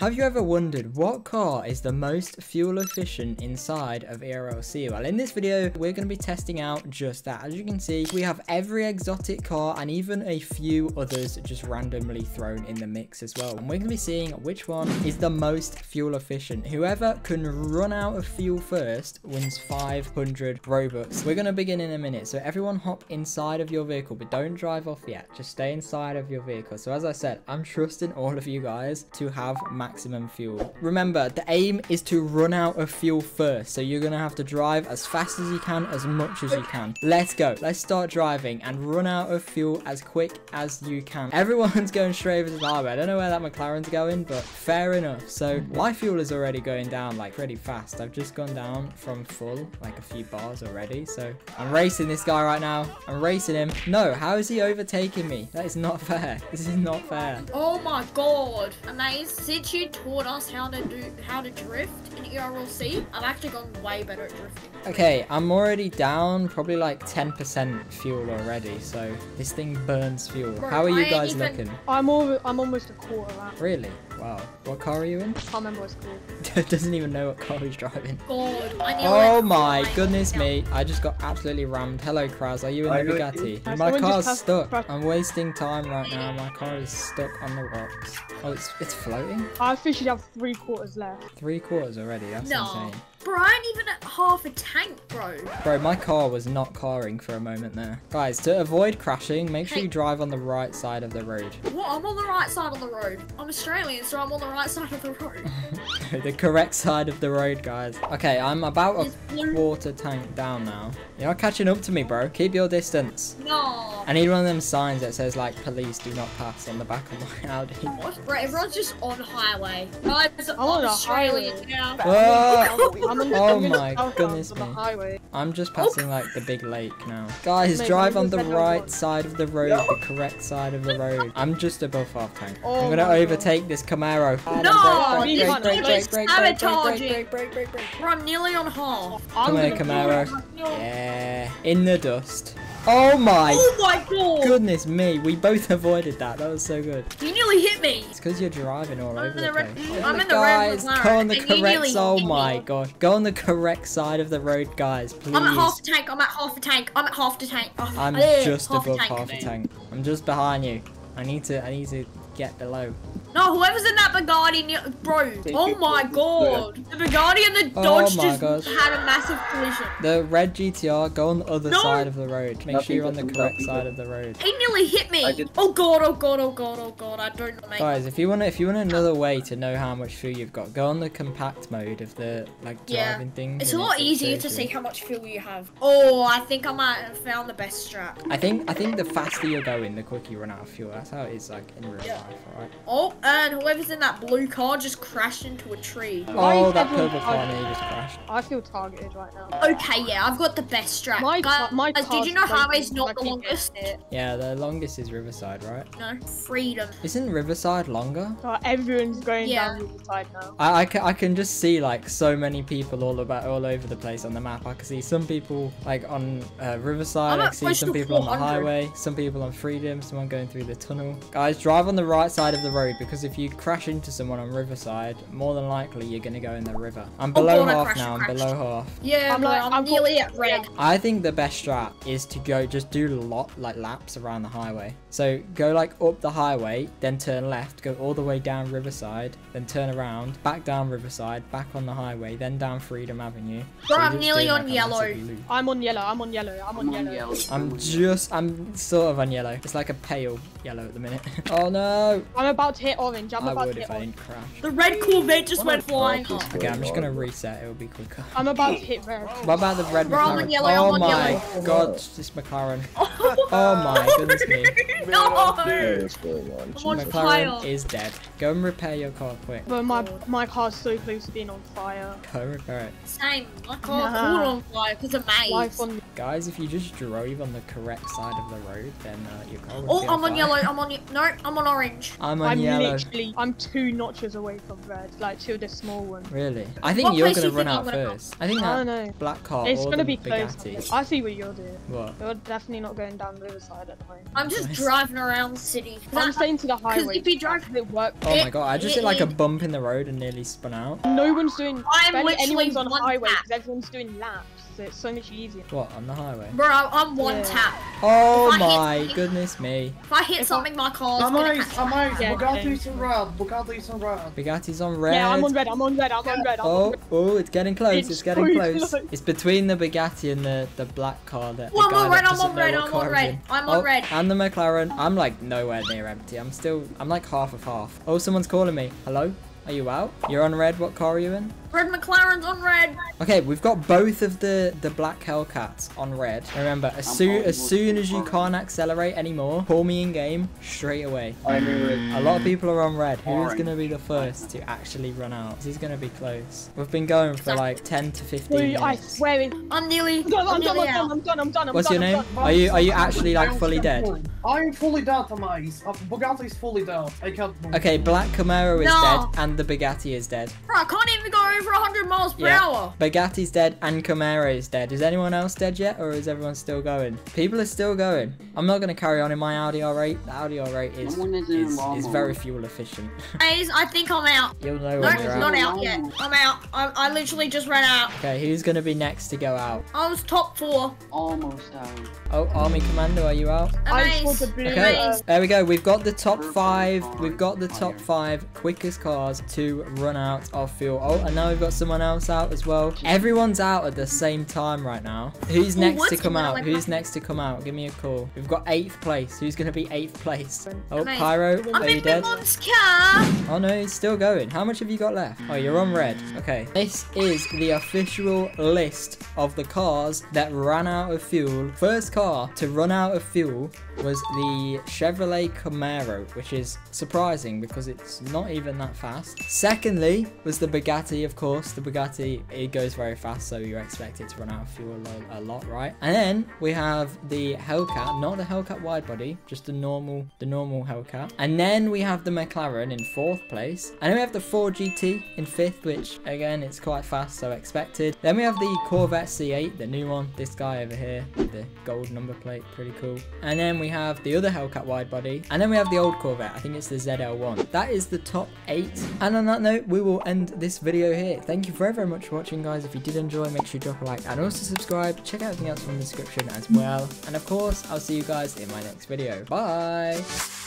Have you ever wondered what car is the most fuel efficient inside of ERLC? Well, in this video, we're going to be testing out just that. As you can see, we have every exotic car and even a few others just randomly thrown in the mix as well. And we're going to be seeing which one is the most fuel efficient. Whoever can run out of fuel first wins 500 Robux. We're going to begin in a minute. So everyone hop inside of your vehicle, but don't drive off yet. Just stay inside of your vehicle. So as I said, I'm trusting all of you guys to have maximum fuel. Remember, the aim is to run out of fuel first. So you're going to have to drive as fast as you can, as much as you can. Let's go. Let's start driving and run out of fuel as quick as you can. Everyone's going straight over to the highway. I don't know where that McLaren's going, but fair enough. So my fuel is already going down like pretty fast. I've just gone down from full, like a few bars already. So I'm racing this guy right now. I'm racing him. No, how is he overtaking me? That is not fair. This is not fair. Oh my god. Amazing. Since you taught us how to do how to drift in ERLC, I've actually gone way better at drifting. Okay, I'm already down probably like 10% fuel already. So this thing burns fuel. Bro, How are you ain't guys even- looking? I'm all, I'm almost a quarter out. Really? Wow. What car are you in? I can't remember what it's called. Doesn't even know what car he's driving. God. I nearly Oh went my flying goodness down. me. I just got absolutely rammed. Hello, Kraz. Are you in Are the you Bugatti? My car's stuck. I'm wasting time right now. My car is stuck on the rocks. Oh, it's it's floating? I officially have three quarters left. Three quarters already. That's No. insane. Bro, I ain't even at half a tank, bro. Bro, my car was not carring for a moment there. Guys, to avoid crashing, make sure you drive on the right side of the road. What? I'm on the right side of the road. I'm Australian, so I'm on the right side of the road. the correct side of the road, guys. Okay, I'm about It's a blue. quarter tank down now. You're catching up to me, bro. Keep your distance. No. I need one of them signs that says, like, police do not pass on the back of my Audi. What? Bro, everyone's just on highway. Guys, I'm on Australian highway. now. Whoa! I'm on the, Oh my goodness me. highway. I'm just oh. passing like the big lake now. Guys, Mate, drive on the right side of the road, No. the correct side of the road. I'm just above half tank. Oh I'm gonna overtake this Camaro. No, break, break, is break, break, break, break, break, sabotaging. break, break, break, break. Bro, I'm nearly on half. Come I'm here, Camaro. Yeah, in the dust. Oh my Oh my god. goodness me, we both avoided that. That was so good. You nearly hit me. It's because you're driving all I'm over in the place. I'm in the guys, red go on the correct. Oh my me. gosh, go on the correct side of the road, guys, please. I'm at half a tank. I'm at half a tank. I'm at half the tank. Oh, I'm just half above a tank. half a tank. I'm just behind you. I need to. I need to get below. No, whoever's in that Bugatti, ne- bro. Oh my god. The Bugatti and the Oh Dodge my just gosh. had a massive collision. The red GTR. Go on the other No. side of the road. Make Nothing sure you're on the correct nothing side of the road. He nearly hit me. Oh god, oh god, oh god, oh god. I don't know. Guys, if you want, if you want another way to know how much fuel you've got, go on the compact mode of the like Yeah. driving thing. It's a lot it easier to see how much fuel you have. Oh, I think I might have found the best strat. I think I think the faster you're going, the quicker you run out of fuel. That's how it is like in real Yeah. life, alright? Oh, and whoever's in that blue car just crashed into a tree. Oh, is that purple car targeted? nearly just crashed. I feel targeted right now. Okay, yeah, I've got the best strat. My Guys, car- my did you know broken, highway's not the longest? Yeah, the longest is Riverside, right? No, freedom. Isn't Riverside longer? So everyone's going Yeah. down the side now. I, I, can, I can just see like so many people all about all over the place on the map. I can see some people like on uh, Riverside. I'm I at can see close some to people on the 400. highway. Some people on Freedom. Someone going through the tunnel. Guys, drive on the right side of the road because if you crash into someone on Riverside, more than likely you're gonna go in the river. I'm Oh, below God, I half crashed, now. I I'm crashed. below half. Yeah, I'm like- I'm I've got- nearly at red. I think the best strat is to go just do a lot like laps around the highway. So go like up the highway, then turn left, go all the way down Riverside, then turn around, back down Riverside, back on the highway, then down Freedom Avenue. Bro, So I'm nearly on like, yellow. I'm on yellow. I'm on yellow. I'm on yellow. I'm just, I'm sort of on yellow. It's like a pale yellow at the minute. oh no! I'm about to hit orange. I'm I about would to hit if I didn't crash. The red Corvette just went flying. Oh, Okay, I'm just gonna reset. It'll be quicker. I'm about to hit red. What about the red Bro, I'm on McLaren? yellow, I'm oh on my yellow. god, this McLaren. Oh my goodness me. no! What's going on? I'm on McLaren is dead. Go and repair your car quick. But my my car's so close to being on fire. Go repair it. Same. I can't Nah. on fire because of maze. Guys, if you just drove on the correct side of the road, then uh, your car would Oh, be I'm on yellow. I'm on. ye- No, I'm on orange. I'm on I'm yellow. Literally. I'm two notches away from red. Like two of the small ones. Really? Really? I think What you're gonna you run think out I'm gonna first. I think I that don't know. black car It's or gonna the be close. Bugatti. I see what you're doing. What? You're definitely not going down the riverside at the moment. I'm just Nice. driving around the city. I'm staying to the highway. Because if you drive- because it works. Oh my god! I just hit like a bump in the road and nearly spun out. No one's doing. I'm literally anyone's on one highway because everyone's doing laps. So it's so much easier. What on the highway? Bro, I'm one Yeah. tap. Oh If I hit my goodness me! If I hit If I- something, my car's I'm gonna nice, catch I'm fire. nice. Yeah, Bugatti's yeah. on red. Bugatti's on red. Bugatti's on red. Yeah, I'm on red. I'm on red. I'm on red. I'm on Oh, red. oh, it's getting close. It's, It's getting close. close. It's between the Bugatti and the, the black car that. Oh, the I'm guy on that red, I'm on red, I'm on red. I'm on Oh, red. And the McLaren. I'm like nowhere near empty. I'm still. I'm like half of half. Oh, someone's calling me. Hello? Are you out? You're on red. What car are you in? Red McLaren's on red. Okay, we've got both of the the black Hellcats on red. Remember, as soon as soon as you can't accelerate anymore, call me in game straight away. I knew it. A lot of people are on red. Who is gonna be the first to actually run out? This is gonna be close. We've been going for like 10 to 15 Wait, I swear it. I'm nearly, I'm done. I'm I'm done. I'm done. I'm done. I'm done. I'm What's done. your name? Are you are you actually like fully dead? I'm fully dead, Amaz. Uh, Bugatti's fully dead. I can't move. Okay, Black Camaro is No. dead and the Bugatti is dead. Bro, I can't even go over 100 miles per Yeah. hour. Bugatti's dead and Camaro is dead. Is anyone else dead yet or is everyone still going? People are still going. I'm not gonna carry on in my Audi R8. The Audi R8 is is is, is very fuel efficient. Guys, I think I'm out. You'll know No, when it's you're not out. out yet. I'm out. I, I literally just ran out. Okay, who's gonna be next to go out? I was top four. Almost out. Oh, Army Commando, are you out? I Amaze. saw the blue. Okay, there we go. We've got the top five. We've got the top five quickest cars to run out of fuel. Oh, and now we've got someone else out as well. Everyone's out at the same time right now. Who's next to come out? Who's next to come out? Give me a call. We've got eighth place. Who's gonna be eighth place? Oh. Pyro, I'm are you in dead? Oh no, he's still going. How much have you got left? Oh, you're on red. Okay. This is the official list of the cars that ran out of fuel. First car to run out of fuel was the Chevrolet Camaro, which is surprising because it's not even that fast. Secondly was the Bugatti, of course. The Bugatti, it goes very fast, so you expect it to run out of fuel a, lot, right? And then we have the Hellcat, not the Hellcat wide body, just the normal, the normal Hellcat. And then we have the McLaren in fourth place. And then we have the Ford GT in fifth, which again, it's quite fast, so expected. Then we have the Corvette C8, the new one. This guy over here with the gold number plate, pretty cool. And then we have the other Hellcat wide body. And then we have the old Corvette. I think it's the ZL1. That is the top eight. And on that note, we will end this video here. Thank you very, very much for watching, guys. If you did enjoy, make sure you drop a like and also subscribe. Check out everything else from the description as well. And of course, I'll see you guys in my next video. Bye.